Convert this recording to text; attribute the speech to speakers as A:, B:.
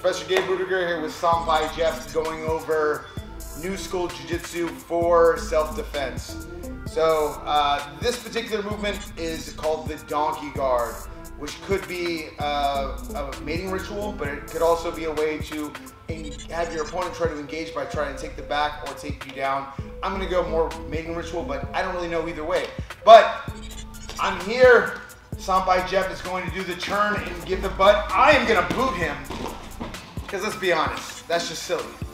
A: Professor Gabe Ruediger here with Senpai Jeff going over new school jiu-jitsu for self-defense. So uh, this particular movement is called the donkey guard, which could be uh, a mating ritual, but it could also be a way to have your opponent try to engage by trying to take the back or take you down. I'm gonna go more mating ritual, but I don't really know either way. But I'm here. Senpai Jeff is going to do the turn and give the butt. I am gonna boot him. Because let's be honest, that's just silly.